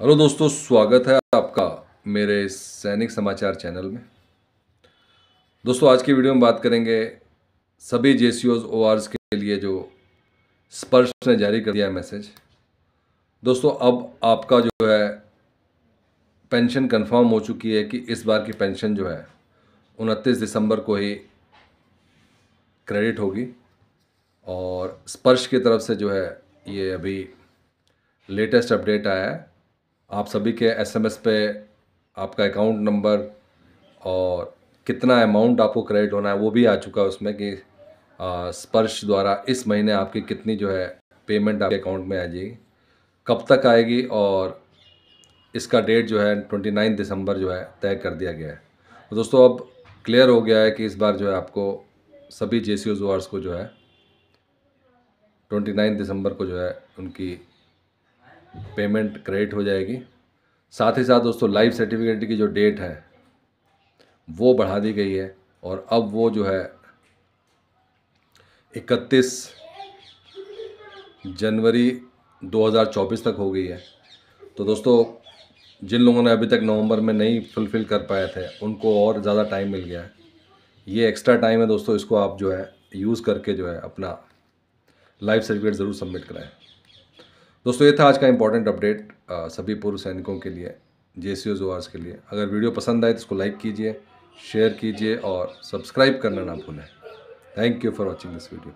Hello दोस्तों, स्वागत है आपका मेरे सैनिक समाचार चैनल में। दोस्तों, आज की वीडियो में बात करेंगे सभी जे सी ओज के लिए जो स्पर्श ने जारी कर दिया है मैसेज। दोस्तों, अब आपका जो है पेंशन कंफर्म हो चुकी है कि इस बार की पेंशन जो है उनतीस दिसंबर को ही क्रेडिट होगी और स्पर्श की तरफ़ से जो है ये अभी लेटेस्ट अपडेट आया है। आप सभी के एसएमएस पे आपका अकाउंट नंबर और कितना अमाउंट आपको क्रेडिट होना है, वो भी आ चुका है उसमें कि स्पर्श द्वारा इस महीने आपकी कितनी जो है पेमेंट आपके अकाउंट में आ जाएगी, कब तक आएगी और इसका डेट जो है ट्वेंटी नाइन दिसंबर जो है तय कर दिया गया है। तो दोस्तों, अब क्लियर हो गया है कि इस बार जो है आपको सभी जे सी को जो है ट्वेंटी दिसंबर को जो है उनकी पेमेंट क्रेडिट हो जाएगी। साथ ही साथ दोस्तों लाइफ सर्टिफिकेट की जो डेट है, वो बढ़ा दी गई है और अब वो जो है, इकतीस जनवरी 2024 तक हो गई है। तो दोस्तों, जिन लोगों ने अभी तक नवंबर में नहीं फुलफ़िल कर पाए थे, उनको और ज़्यादा टाइम मिल गया है। ये एक्स्ट्रा टाइम है दोस्तों, इसको आप जो है यूज़ करके जो है, अपना लाइफ सर्टिफिकेट ज़रूर सबमिट कराएँ। दोस्तों, ये था आज का इंपॉर्टेंट अपडेट सभी पूर्व सैनिकों के लिए जे सी के लिए। अगर वीडियो पसंद आए तो इसको लाइक कीजिए शेयर कीजिए और सब्सक्राइब करना ना भूलें। Thank you for watching this video